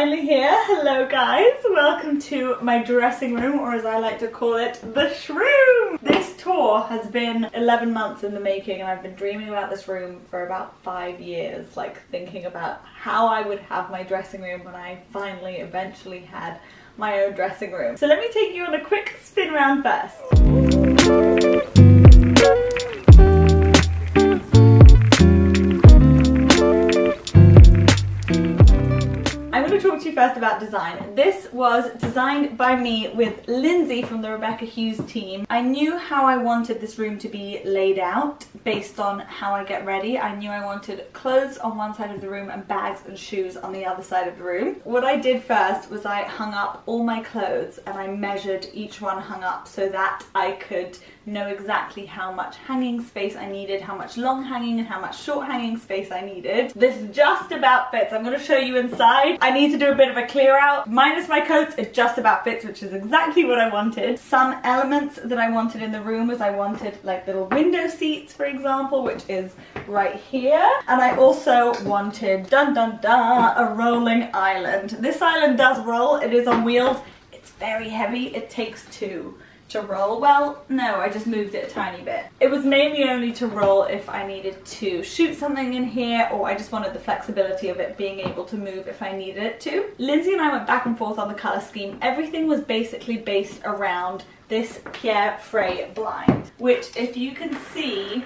finally here. Hello guys, welcome to my dressing room, or as I like to call it, the shroom. This tour has been 11 months in the making and I've been dreaming about this room for about five years, like thinking about how I would have my dressing room when I finally eventually had my own dressing room. So let me take you on a quick spin round first. Talk to you first about design. This was designed by me with Lindsay from the Rebecca Hughes team. I knew how I wanted this room to be laid out based on how I get ready. I knew I wanted clothes on one side of the room and bags and shoes on the other side of the room. What I did first was I hung up all my clothes and I measured each one hung up so that I could know exactly how much hanging space I needed, how much long hanging and how much short hanging space I needed. This just about fits. I'm going to show you inside. I need to do a bit of a clear out. Minus my coats, it just about fits, which is exactly what I wanted. Some elements that I wanted in the room was I wanted like little window seats, for example, which is right here. And I also wanted, dun dun dun, a rolling island. This island does roll, it is on wheels. It's very heavy, it takes two to roll. Well, no, I just moved it a tiny bit. It was mainly only to roll if I needed to shoot something in here or I just wanted the flexibility of it being able to move if I needed it to. Lindsay and I went back and forth on the colour scheme. Everything was basically based around this Pierre Frey blind, which if you can see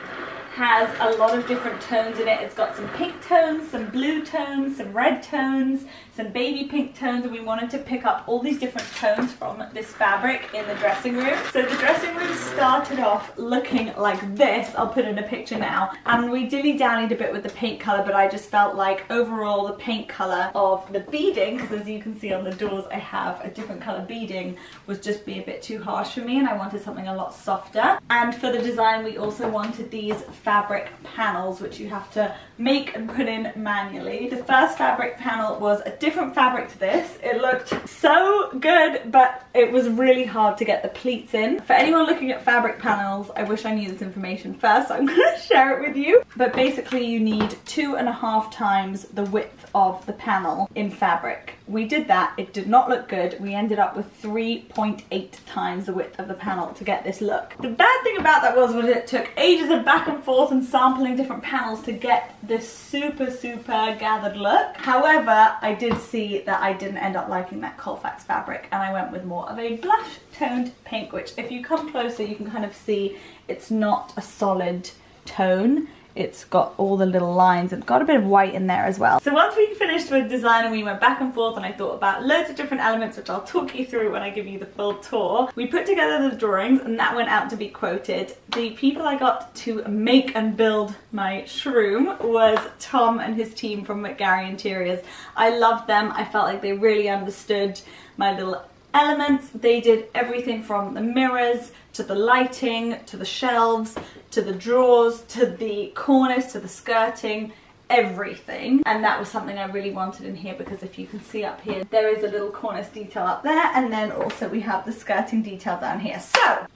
has a lot of different tones in it. It's got some pink tones, some blue tones, some red tones, some baby pink tones, and we wanted to pick up all these different tones from this fabric in the dressing room. So the dressing room started off looking like this. I'll put in a picture now. And we dilly-dallied a bit with the paint color, but I just felt like overall the paint color of the beading, because as you can see on the doors I have a different color beading, was just be a bit too harsh for me and I wanted something a lot softer. And for the design we also wanted these fabric panels which you have to make and put in manually. The first fabric panel was a different fabric to this. It looked so good but it was really hard to get the pleats in. For anyone looking at fabric panels, I wish I knew this information first, so I'm going to share it with you. But basically you need two and a half times the width of the panel in fabric. We did that, it did not look good. We ended up with 3.8 times the width of the panel to get this look. The bad thing about that was, was it took ages of back and forth and sampling different panels to get this super, super gathered look. However, I did see that I didn't end up liking that Colefax fabric and I went with more of a blush toned pink, which if you come closer, you can kind of see it's not a solid tone it's got all the little lines and got a bit of white in there as well. So once we finished with design and we went back and forth and I thought about loads of different elements which I'll talk you through when I give you the full tour, we put together the drawings and that went out to be quoted. The people I got to make and build my shroom was Tom and his team from McGarry Interiors. I loved them. I felt like they really understood my little elements. They did everything from the mirrors to the lighting, to the shelves, to the drawers, to the cornice, to the skirting, everything and that was something I really wanted in here because if you can see up here there is a little cornice detail up there and then also we have the skirting detail down here so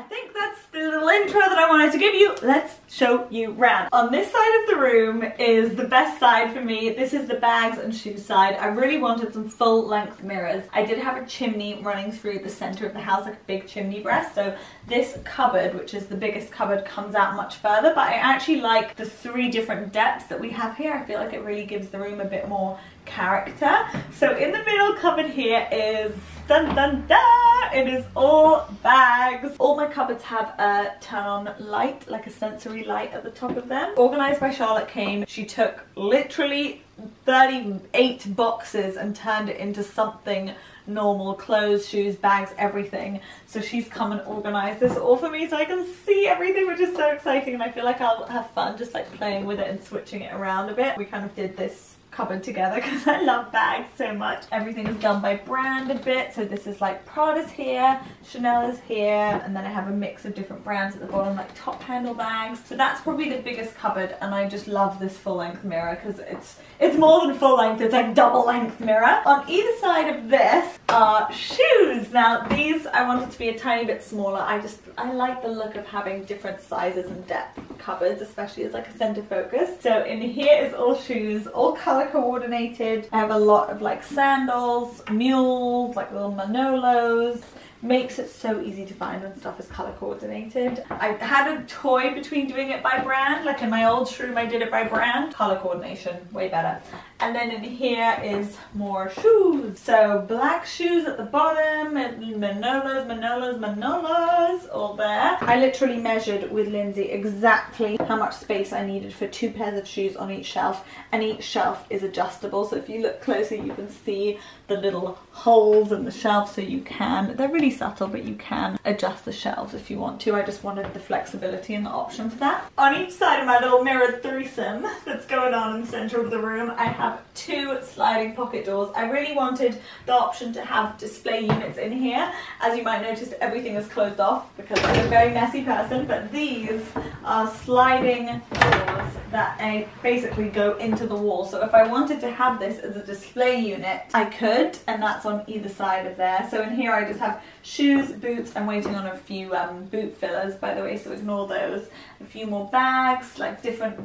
I think that's the little intro that I wanted to give you. Let's show you round. On this side of the room is the best side for me. This is the bags and shoes side. I really wanted some full length mirrors. I did have a chimney running through the center of the house, like a big chimney breast. So this cupboard, which is the biggest cupboard, comes out much further, but I actually like the three different depths that we have here. I feel like it really gives the room a bit more character. So in the middle cupboard here is dun dun dun it is all bags all my cupboards have a turn on light like a sensory light at the top of them organized by charlotte kane she took literally 38 boxes and turned it into something normal clothes shoes bags everything. So she's come and organized this all for me so i can see everything which is so exciting. And i feel like i'll have fun just like playing with it and switching it around a bit. We kind of did this cupboard together because I love bags so much. Everything is done by brand a bit. So this is like Prada's here, Chanel is here, and then I have a mix of different brands at the bottom like top handle bags. So that's probably the biggest cupboard and I just love this full length mirror because it's it's more than full length, it's like double length mirror. On either side of this are shoes. Now these I wanted to be a tiny bit smaller. I just, I like the look of having different sizes and depth cupboards, especially as like a center focus. So in here is all shoes, all color coordinated. I have a lot of like sandals, mules, like little Manolos, makes it so easy to find when stuff is color coordinated. I had a toy between doing it by brand, like in my old shroom I did it by brand. Color coordination, way better. And then in here is more shoes. So black shoes at the bottom, Manolos, Manolos, Manolos, all there. I literally measured with Lindsay exactly how much space I needed for two pairs of shoes on each shelf and each shelf is adjustable. So if you look closer you can see the little holes in the shelf so you can, they're really subtle but you can adjust the shelves if you want to. I just wanted the flexibility and the option for that. On each side of my little mirrored threesome that's going on in the center of the room I have two sliding pocket doors. I really wanted the option to have display units in here. As you might notice, everything is closed off because I'm a very messy person, but these are sliding doors that I basically go into the wall. So if I wanted to have this as a display unit, I could, and that's on either side of there. So in here I just have shoes, boots, I'm waiting on a few um, boot fillers, by the way, so ignore those. A few more bags, like different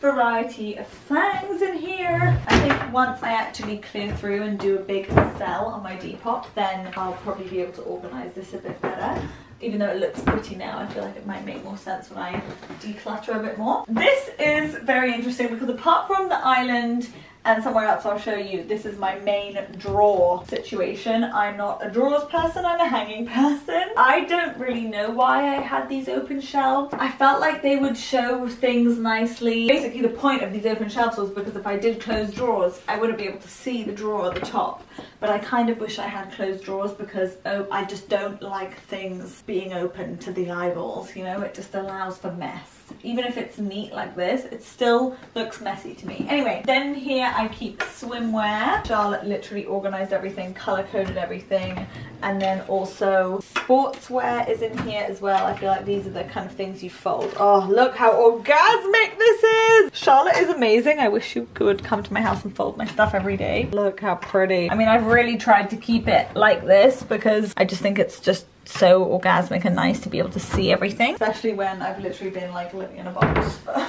variety of things in here. I think once I actually clear through and do a big sell on my Depop, then I'll probably be able to organise this a bit better. Even though it looks pretty now, I feel like it might make more sense when I declutter a bit more. This is very interesting because apart from the island and somewhere else I'll show you. This is my main drawer situation. I'm not a drawers person I'm a hanging person. I don't really know why I had these open shelves. I felt like they would show things nicely. Basically the point of these open shelves was because if I did close drawers I wouldn't be able to see the drawer at the top. But I kind of wish I had closed drawers because oh I just don't like things being open to the eyeballs you know? It just allows for mess even if it's neat like this, it still looks messy to me. Anyway, then here I keep swimwear. Charlotte literally organized everything, color coded everything. And then also sportswear is in here as well. I feel like these are the kind of things you fold. Oh, look how orgasmic this is. Charlotte is amazing. I wish you could come to my house and fold my stuff every day. Look how pretty. I mean, I've really tried to keep it like this because I just think it's just so orgasmic and nice to be able to see everything. Especially when I've literally been like living in a box for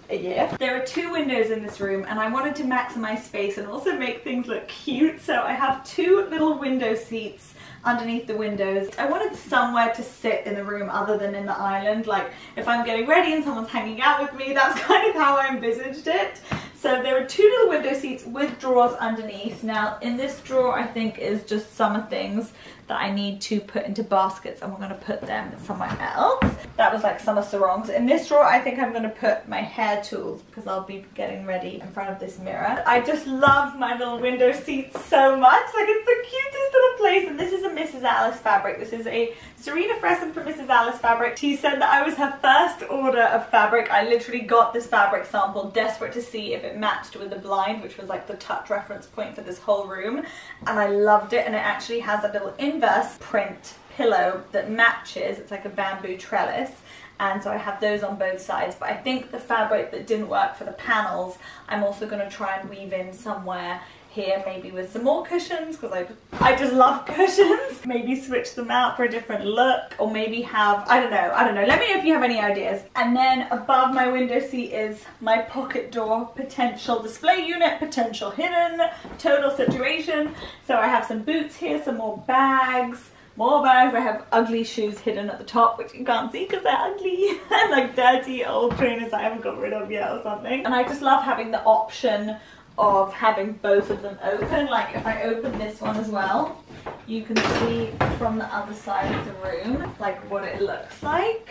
a year. There are two windows in this room and I wanted to maximize space and also make things look cute. So I have two little window seats underneath the windows. I wanted somewhere to sit in the room other than in the island. Like if I'm getting ready and someone's hanging out with me, that's kind of how I envisaged it. So there are two little window seats with drawers underneath. Now in this drawer I think is just summer things that I need to put into baskets and we're going to put them somewhere else. That was like summer sarongs. In this drawer I think I'm going to put my hair tools because I'll be getting ready in front of this mirror. I just love my little window seat so much. Like it's the cutest little place and this is a Mrs. Alice fabric. This is a Serena Fresson from Mrs. Alice fabric. She said that I was her first order of fabric. I literally got this fabric sample desperate to see if it matched with the blind which was like the touch reference point for this whole room and I loved it and it actually has a little inverse print pillow that matches. It's like a bamboo trellis and so I have those on both sides but I think the fabric that didn't work for the panels I'm also going to try and weave in somewhere here maybe with some more cushions because I, I just love cushions. maybe switch them out for a different look or maybe have, I don't know, I don't know. Let me know if you have any ideas. And then above my window seat is my pocket door potential display unit, potential hidden, total situation. So I have some boots here, some more bags, more bags. I have ugly shoes hidden at the top, which you can't see because they're ugly. like dirty old trainers I haven't got rid of yet or something. And I just love having the option of having both of them open. Like if I open this one as well, you can see from the other side of the room, like what it looks like.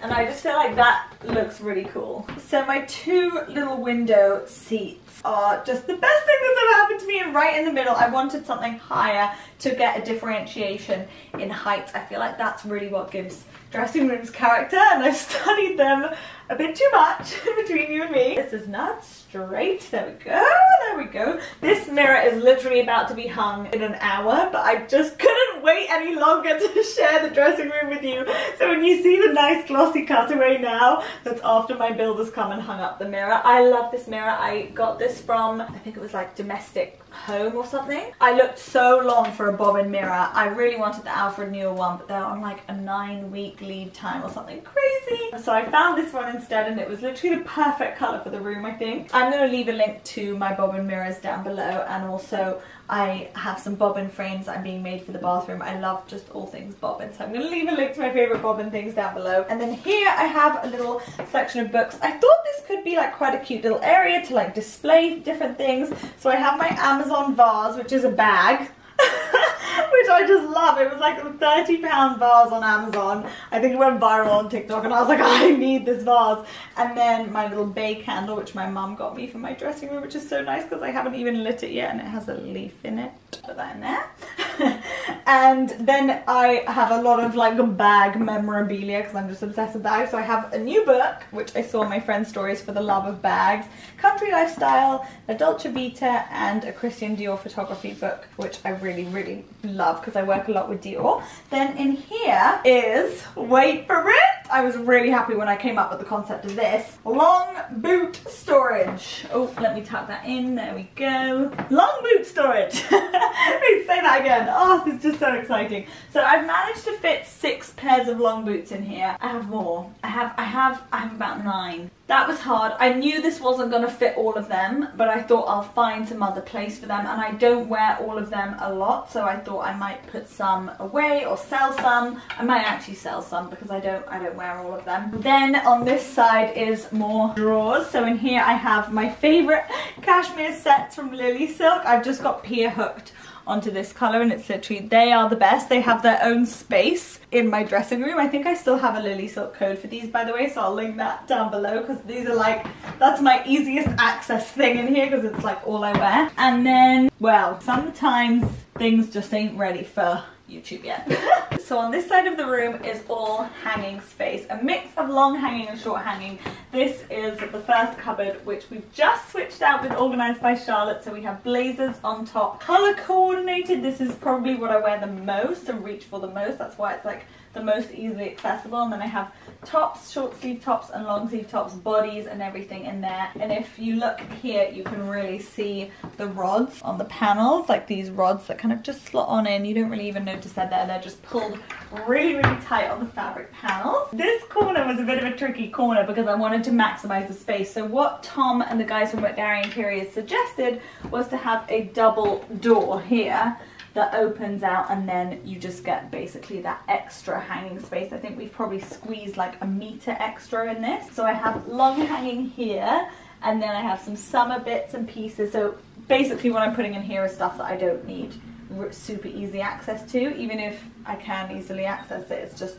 And I just feel like that looks really cool. So my two little window seats are just the best thing that's ever happened to me and right in the middle I wanted something higher to get a differentiation in height. I feel like that's really what gives dressing rooms character and I've studied them a bit too much between you and me. This is not straight. There we go. There we go. This mirror is literally about to be hung in an hour, but I just couldn't wait any longer to share the dressing room with you. So when you see the nice glossy cutaway now, that's after my builders come and hung up the mirror. I love this mirror. I got this from, I think it was like Domestic home or something. I looked so long for a bobbin mirror. I really wanted the Alfred Newall one, but they're on like a nine week lead time or something crazy. So I found this one instead and it was literally the perfect color for the room, I think. I'm gonna leave a link to my bobbin mirrors down below and also I have some bobbin frames that I'm being made for the bathroom. I love just all things bobbin, so I'm going to leave a link to my favourite bobbin things down below. And then here I have a little section of books. I thought this could be like quite a cute little area to like display different things. So I have my Amazon vase, which is a bag which I just love. It was like a 30 pound vase on Amazon. I think it went viral on TikTok and I was like, I need this vase. And then my little bay candle, which my mum got me for my dressing room, which is so nice because I haven't even lit it yet and it has a leaf in it. Put that in there. and then I have a lot of like bag memorabilia because I'm just obsessed with bags. So I have a new book, which I saw my friend's stories for the love of bags, country lifestyle, a Dolce Vita, and a Christian Dior photography book, which I really, really love because I work a lot with Dior. Then in here is, wait for it, I was really happy when I came up with the concept of this. Long boot storage. Oh, let me tuck that in. There we go. Long boot storage. that again. Oh, this is just so exciting. So I've managed to fit six pairs of long boots in here. I have more. I have, I have, I have about nine. That was hard. I knew this wasn't going to fit all of them, but I thought I'll find some other place for them. And I don't wear all of them a lot, so I thought I might put some away or sell some. I might actually sell some because I don't, I don't wear all of them. Then on this side is more drawers. So in here I have my favorite cashmere sets from Lily Silk. I've just got pier hooked onto this color and it's literally, they are the best. They have their own space in my dressing room. I think I still have a Lily Silk code for these by the way, so I'll link that down below because these are like, that's my easiest access thing in here because it's like all I wear. And then, well, sometimes things just ain't ready for YouTube yet. so on this side of the room is all hanging space, a mix of long hanging and short hanging. This is the first cupboard which we've just switched out with Organised by Charlotte. So we have blazers on top, color coordinated. This is probably what I wear the most and reach for the most. That's why it's like the most easily accessible. And then I have tops, short sleeve tops and long sleeve tops, bodies and everything in there. And if you look here, you can really see the rods on the panels, like these rods that kind of just slot on in. You don't really even notice that they're there. They're just pulled really, really tight on the fabric panels. This corner was a bit of a tricky corner because I wanted to maximize the space. So what Tom and the guys from Gary Interiors suggested was to have a double door here that opens out and then you just get basically that extra hanging space. I think we've probably squeezed like a meter extra in this. So I have long hanging here and then I have some summer bits and pieces. So basically what I'm putting in here is stuff that I don't need super easy access to, even if I can easily access it. It's just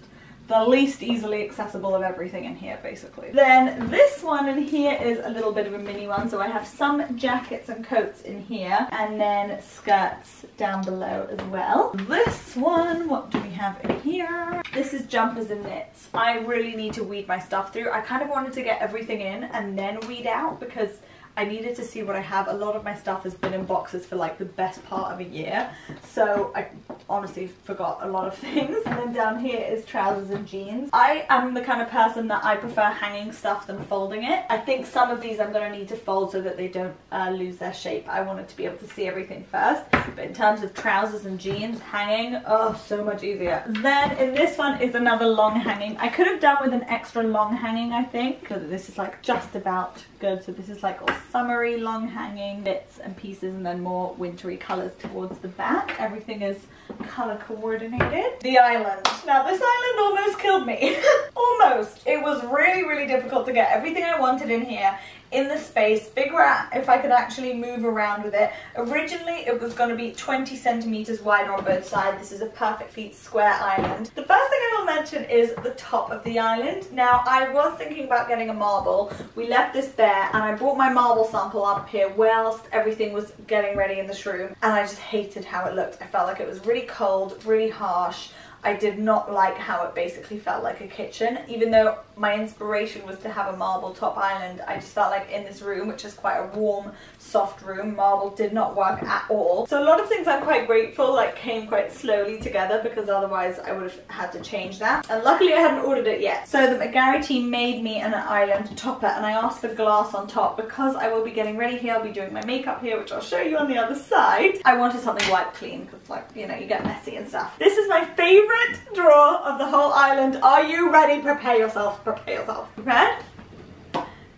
the least easily accessible of everything in here basically. Then this one in here is a little bit of a mini one so I have some jackets and coats in here and then skirts down below as well. This one, what do we have in here? This is jumpers and knits. I really need to weed my stuff through. I kind of wanted to get everything in and then weed out because I needed to see what I have. A lot of my stuff has been in boxes for like the best part of a year. So I honestly forgot a lot of things. And then down here is trousers and jeans. I am the kind of person that I prefer hanging stuff than folding it. I think some of these I'm going to need to fold so that they don't uh, lose their shape. I wanted to be able to see everything first. But in terms of trousers and jeans, hanging, oh, so much easier. Then in this one is another long hanging. I could have done with an extra long hanging, I think. Because this is like just about good. So this is like summery long hanging bits and pieces and then more wintry colours towards the back. Everything is colour coordinated. The island. Now this island almost killed me. almost. It was really, really difficult to get everything I wanted in here in the space, figure out if I could actually move around with it. Originally, it was going to be 20 centimeters wider on both sides. This is a perfectly square island. The first thing I will mention is the top of the island. Now, I was thinking about getting a marble. We left this bare, and I brought my marble sample up here whilst everything was getting ready in this room, and I just hated how it looked. I felt like it was really cold, really harsh. I did not like how it basically felt like a kitchen, even though my inspiration was to have a marble top island. I just felt like in this room, which is quite a warm, soft room, marble did not work at all. So a lot of things I'm quite grateful like came quite slowly together because otherwise I would have had to change that. And luckily I hadn't ordered it yet. So the McGarry team made me an island topper and I asked for glass on top because I will be getting ready here. I'll be doing my makeup here, which I'll show you on the other side. I wanted something white clean because like, you know, you get messy and stuff. This is my favorite drawer of the whole island. Are you ready? Prepare yourself, prepare yourself.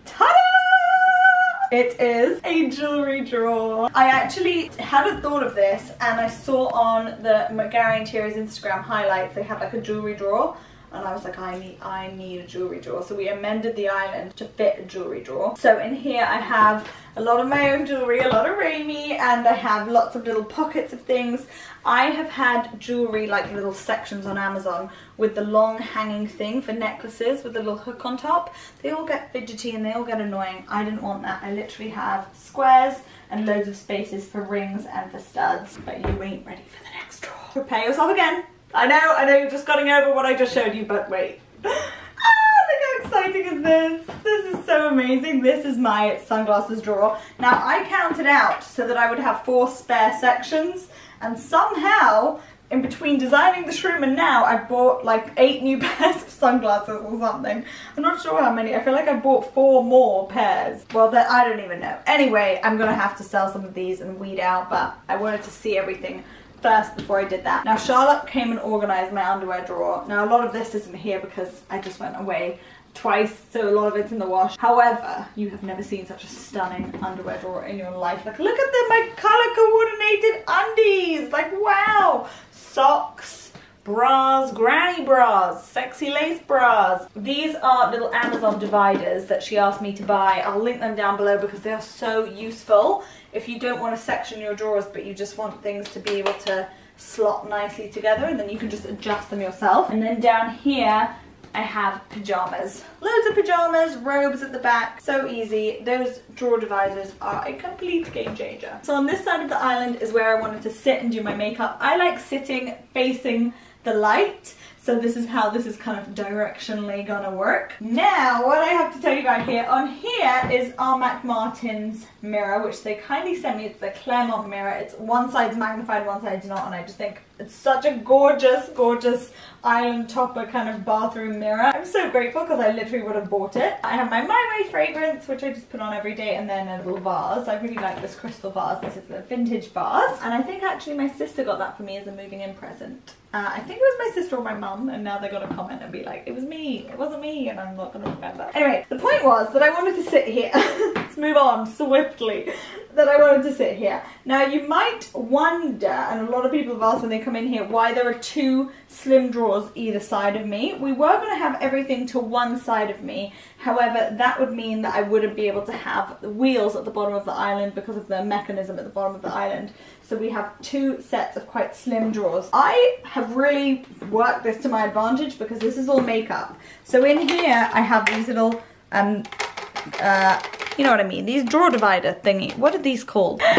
Ta-da! It is a jewellery drawer. I actually hadn't thought of this and I saw on the McGarry Interiors Instagram highlights they had like a jewellery drawer and I was like I need I need a jewelry drawer. So we amended the island to fit a jewelry drawer. So in here I have a lot of my own jewelry a lot of Rami and I have lots of little pockets of things. I have had jewelry like little sections on Amazon with the long hanging thing for necklaces with a little hook on top. They all get fidgety and they all get annoying. I didn't want that. I literally have squares and loads of spaces for rings and for studs. But you ain't ready for the next drawer. Prepare yourself again I know, I know you're just getting over what I just showed you, but wait. Ah, look how exciting is this? This is so amazing. This is my sunglasses drawer. Now, I counted out so that I would have four spare sections, and somehow, in between designing the shroom and now, I've bought like eight new pairs of sunglasses or something. I'm not sure how many. I feel like I bought four more pairs. Well, that I don't even know. Anyway, I'm gonna have to sell some of these and weed out, but I wanted to see everything first before I did that. Now Charlotte came and organised my underwear drawer. Now a lot of this isn't here because I just went away twice so a lot of it's in the wash. However you have never seen such a stunning underwear drawer in your life. Like look at them my color coordinated undies. Like wow. Socks bras granny bras sexy lace bras. These are little amazon dividers that she asked me to buy. I'll link them down below because they are so useful if you don't want to section your drawers but you just want things to be able to slot nicely together and then you can just adjust them yourself. And then down here I have pajamas. Loads of pajamas, robes at the back, so easy. Those drawer dividers are a complete game changer. So on this side of the island is where I wanted to sit and do my makeup. I like sitting facing the light so this is how this is kind of directionally gonna work. Now, what I have to tell you about here, on here is Armac Martin's mirror, which they kindly sent me. It's the Claremont mirror. It's one side's magnified, one side's not, and I just think it's such a gorgeous, gorgeous island topper kind of bathroom mirror. I'm so grateful because I literally would have bought it. I have my My Way fragrance, which I just put on every day, and then a little vase. I really like this crystal vase. This is a vintage vase. And I think actually my sister got that for me as a moving in present. Uh, I think it was my sister or my mum, and now they're gonna comment and be like, it was me, it wasn't me, and I'm not gonna remember. Anyway, the point was that I wanted to sit here. Let's move on swiftly. That I wanted to sit here. Now you might wonder, and a lot of people have asked when they come in here, why there are two slim drawers either side of me. We were gonna have everything to one side of me, however, that would mean that I wouldn't be able to have the wheels at the bottom of the island because of the mechanism at the bottom of the island. So we have two sets of quite slim drawers. I have really worked this to my advantage because this is all makeup. So in here I have these little, um, uh, you know what I mean, these drawer divider thingy. What are these called?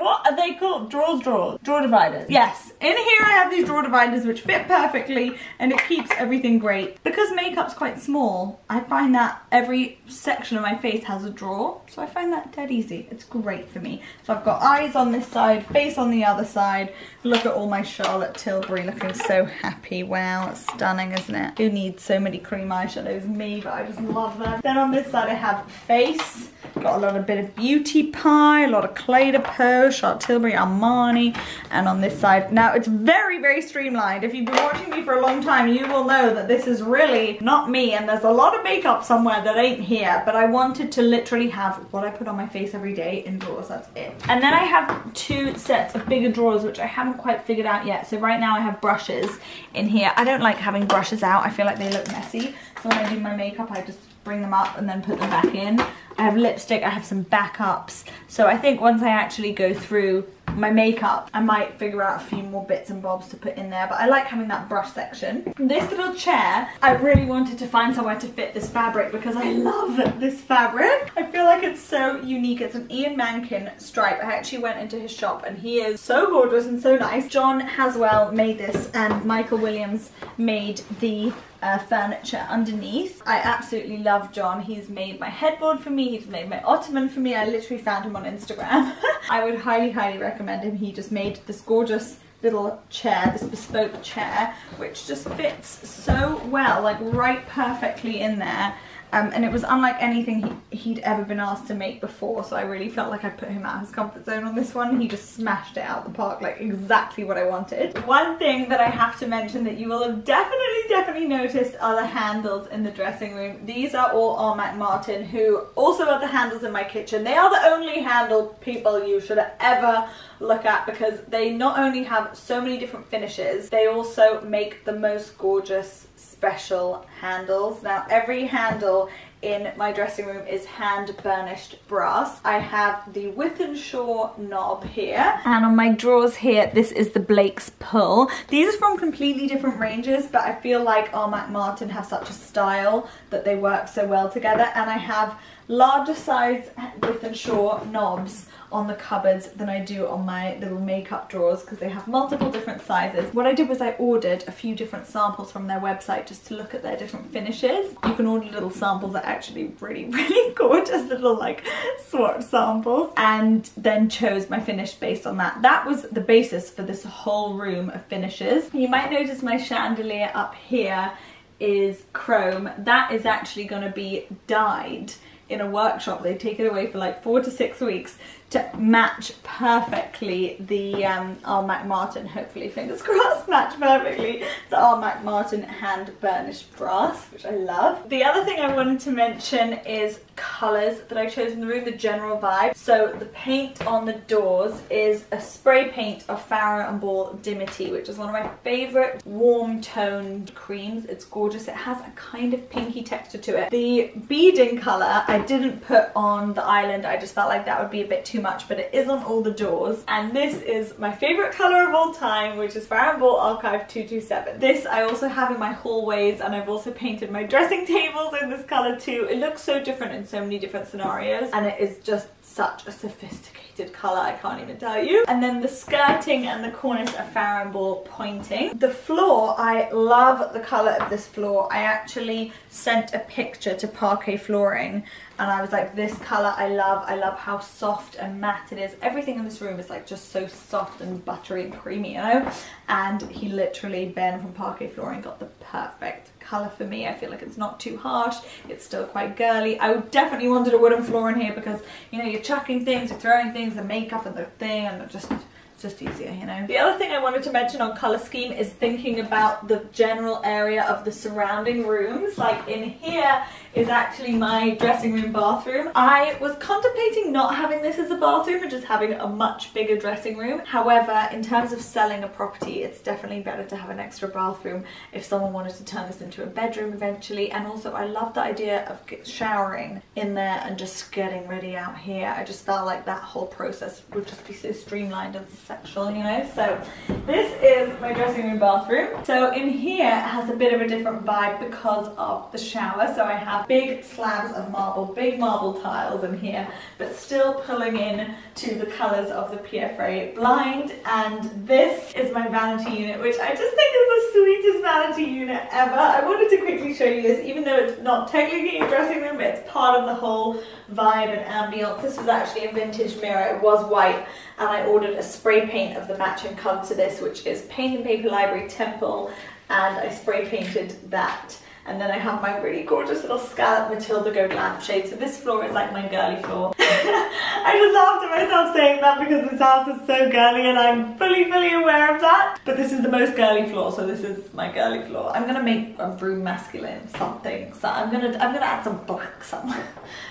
What are they called? Drawers, drawers. Drawer dividers. Yes. In here I have these drawer dividers which fit perfectly and it keeps everything great. Because makeup's quite small, I find that every section of my face has a drawer. So I find that dead easy. It's great for me. So I've got eyes on this side, face on the other side. Look at all my Charlotte Tilbury looking so happy. Wow, it's stunning, isn't it? Who needs so many cream eyeshadows? Me, but I just love them. Then on this side I have face. Got a lot of bit of beauty pie, a lot of Clé de Charlotte Tilbury, Armani, and on this side. Now it's very, very streamlined. If you've been watching me for a long time, you will know that this is really not me and there's a lot of makeup somewhere that ain't here, but I wanted to literally have what I put on my face every day in drawers, that's it. And then I have two sets of bigger drawers, which I haven't quite figured out yet. So right now I have brushes in here. I don't like having brushes out. I feel like they look messy. So when I do my makeup, I just bring them up and then put them back in. I have lipstick, I have some backups. So I think once I actually go through my makeup, I might figure out a few more bits and bobs to put in there, but I like having that brush section. This little chair, I really wanted to find somewhere to fit this fabric because I love this fabric. I feel like it's so unique. It's an Ian Mankin stripe. I actually went into his shop and he is so gorgeous and so nice. John Haswell made this and Michael Williams made the uh, furniture underneath. I absolutely love John. He's made my headboard for me, he's made my ottoman for me. I literally found him on Instagram. I would highly, highly recommend him. He just made this gorgeous little chair, this bespoke chair, which just fits so well, like right perfectly in there. Um, and it was unlike anything he, would ever been asked to make before, so I really felt like I put him out of his comfort zone on this one. He just smashed it out the park, like exactly what I wanted. One thing that I have to mention that you will have definitely, definitely noticed are the handles in the dressing room. These are all Armac Martin, who also are the handles in my kitchen. They are the only handle people you should ever look at because they not only have so many different finishes, they also make the most gorgeous special handles. Now every handle in my dressing room is hand burnished brass. I have the Withenshaw knob here and on my drawers here this is the Blake's Pull. These are from completely different ranges but I feel like Armac Martin have such a style that they work so well together and I have larger size Withenshaw knobs on the cupboards than I do on my little makeup drawers because they have multiple different sizes. What I did was I ordered a few different samples from their website just to look at their different finishes. You can order little samples that are actually really, really gorgeous little like swatch samples and then chose my finish based on that. That was the basis for this whole room of finishes. You might notice my chandelier up here is chrome. That is actually going to be dyed in a workshop. They take it away for like four to six weeks to match perfectly the um, Mac Martin, hopefully, fingers crossed, match perfectly the Armac Martin hand burnished brass, which I love. The other thing I wanted to mention is colours that I chose in the room, the general vibe. So the paint on the doors is a spray paint of Farrow and Ball Dimity, which is one of my favourite warm toned creams. It's gorgeous. It has a kind of pinky texture to it. The beading colour I didn't put on the island. I just felt like that would be a bit too much, but it is on all the doors. And this is my favourite colour of all time, which is Ball Archive 227. This I also have in my hallways and I've also painted my dressing tables in this colour too. It looks so different in so many different scenarios and it is just such a sophisticated colour, I can't even tell you. And then the skirting and the cornice are Farrow and Ball pointing. The floor, I love the colour of this floor. I actually sent a picture to Parquet Flooring and I was like, this colour I love. I love how soft and matte it is. Everything in this room is like just so soft and buttery and creamy, you know? And he literally, Ben from Parquet Flooring, got the perfect colour for me. I feel like it's not too harsh. It's still quite girly. I would definitely wanted a wooden floor in here because, you know, you're chucking things, you're throwing things, the makeup and the thing, and just just easier, you know. The other thing I wanted to mention on colour scheme is thinking about the general area of the surrounding rooms. Like in here is actually my dressing room bathroom. I was contemplating not having this as a bathroom and just having a much bigger dressing room. However, in terms of selling a property, it's definitely better to have an extra bathroom if someone wanted to turn this into a bedroom eventually. And also I love the idea of showering in there and just getting ready out here. I just felt like that whole process would just be so streamlined and sexual, you know? So this is my dressing room bathroom. So in here it has a bit of a different vibe because of the shower. So I have big slabs of marble, big marble tiles in here, but still pulling in to the colours of the Pierre blind. And this is my vanity unit, which I just think is the sweetest vanity unit ever. I wanted to quickly show you this, even though it's not technically a dressing room, but it's part of the whole vibe and ambience. This was actually a vintage mirror. It was white, and I ordered a spray paint of the matching colour to this, which is Paint and Paper Library Temple, and I spray painted that. And then I have my really gorgeous little scallop Matilda Goad lampshade. So this floor is like my girly floor. I just laughed at myself saying that because this house is so girly and I'm fully, fully aware of that. But this is the most girly floor, so this is my girly floor. I'm gonna make a room masculine something. So I'm gonna I'm gonna add some black somewhere.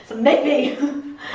So maybe.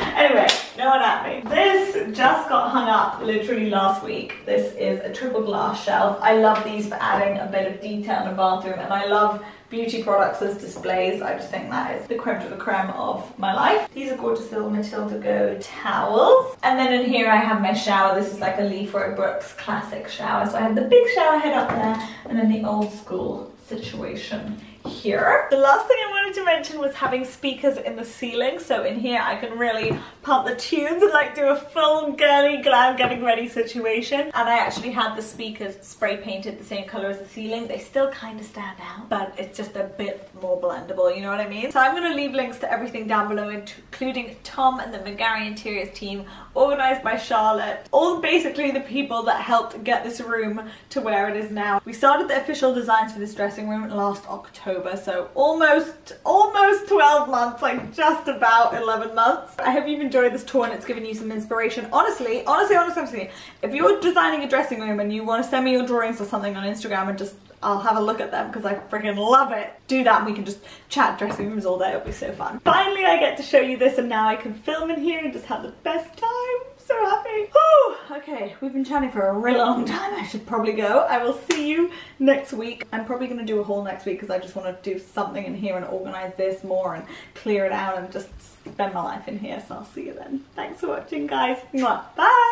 anyway, no one at me. This just got hung up literally last week. This is a triple glass shelf. I love these for adding a bit of detail in a bathroom and I love beauty products as displays. I just think that is the creme de la creme of my life. These are gorgeous little Matilda Goad towels. And then in here I have my shower. This is like a Lefroy Brooks classic shower. So I have the big shower head up there and then the old school situation here. The last thing I want wanted to mention was having speakers in the ceiling. So in here I can really pump the tunes and like do a full girly glam getting ready situation. And I actually had the speakers spray painted the same color as the ceiling. They still kind of stand out, but it's just a bit more blendable, you know what I mean? So I'm going to leave links to everything down below, including Tom and the McGarry Interiors team, organized by Charlotte. All basically the people that helped get this room to where it is now. We started the official designs for this dressing room last October, so almost, almost 12 months, like just about 11 months. I hope you've enjoyed this tour and it's given you some inspiration. Honestly, honestly, honestly, honestly, if you're designing a dressing room and you want to send me your drawings or something on Instagram and just I'll have a look at them because I freaking love it. Do that and we can just chat dressing rooms all day. It'll be so fun. Finally, I get to show you this and now I can film in here and just have the best time. So happy. Whew. Okay, we've been chatting for a really long time. I should probably go. I will see you next week. I'm probably going to do a haul next week because I just want to do something in here and organize this more and clear it out and just spend my life in here. So I'll see you then. Thanks for watching, guys. Bye.